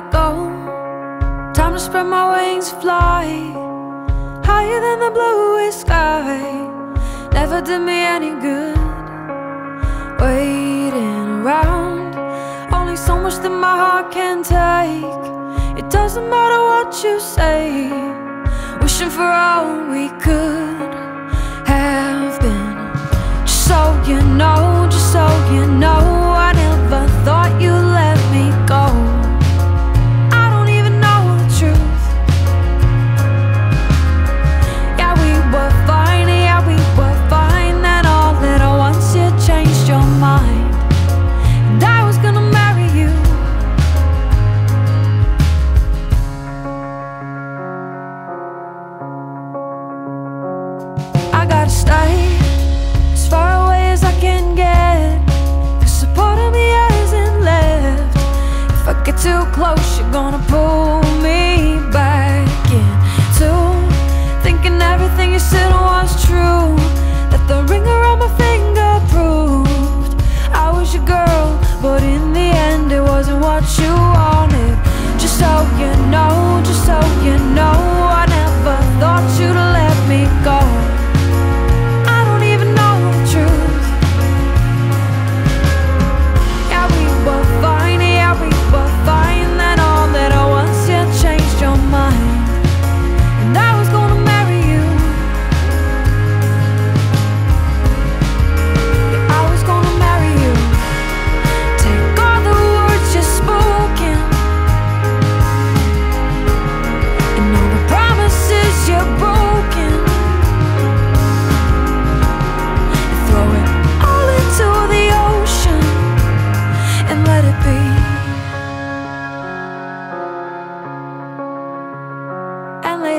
gotta go. Time to spread my wings, fly Higher than the bluest sky. Never did me any good Waiting around. Only so much that my heart can take. It doesn't matter what you say. Wishing for all we could Have been. Just so you know.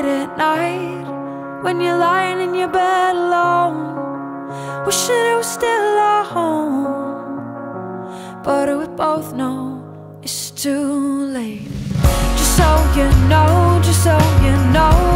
late at night when you're lying in your bed alone, wishing it was still our home. But we both know it's too late. Just so you know, just so you know.